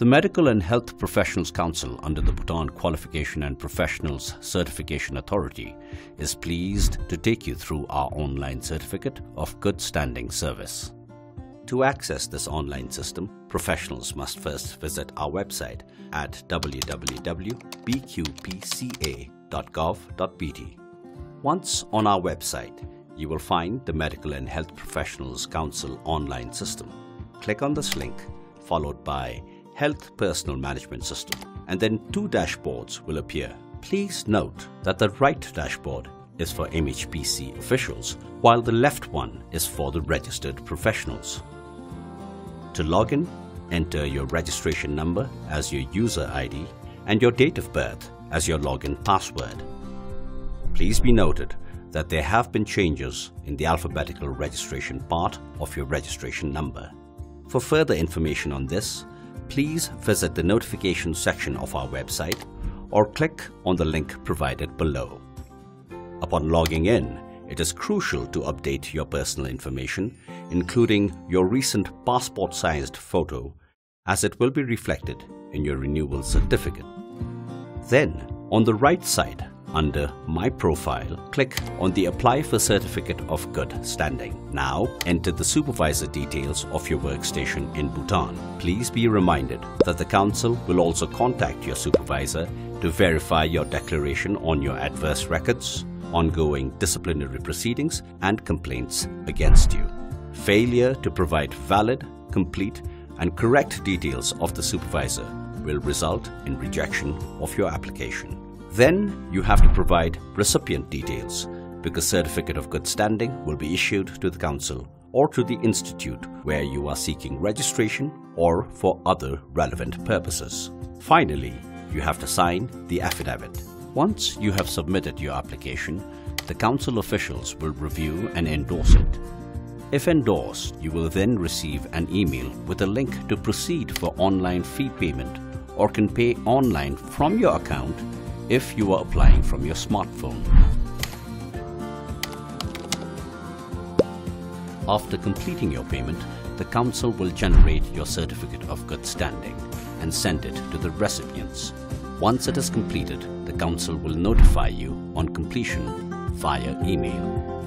The Medical and Health Professionals Council under the Bhutan Qualification and Professionals Certification Authority is pleased to take you through our online certificate of good standing service. To access this online system, professionals must first visit our website at www.bqpca.gov.bt. Once on our website, you will find the Medical and Health Professionals Council online system. Click on this link, followed by Health Personal Management System, and then two dashboards will appear. Please note that the right dashboard is for MHPC officials, while the left one is for the registered professionals. To log in, enter your registration number as your user ID and your date of birth as your login password. Please be noted that there have been changes in the alphabetical registration part of your registration number. For further information on this, please visit the notification section of our website or click on the link provided below. Upon logging in, it is crucial to update your personal information, including your recent passport-sized photo, as it will be reflected in your renewal certificate. Then, on the right side, under My Profile, click on the Apply for Certificate of Good Standing. Now, enter the supervisor details of your workstation in Bhutan. Please be reminded that the Council will also contact your supervisor to verify your declaration on your adverse records, ongoing disciplinary proceedings, and complaints against you. Failure to provide valid, complete, and correct details of the supervisor will result in rejection of your application. Then you have to provide recipient details because certificate of good standing will be issued to the council or to the institute where you are seeking registration or for other relevant purposes. Finally, you have to sign the affidavit. Once you have submitted your application, the council officials will review and endorse it. If endorsed, you will then receive an email with a link to proceed for online fee payment or can pay online from your account if you are applying from your smartphone. After completing your payment, the Council will generate your Certificate of Good Standing and send it to the recipients. Once it is completed, the Council will notify you on completion via email.